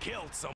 killed some.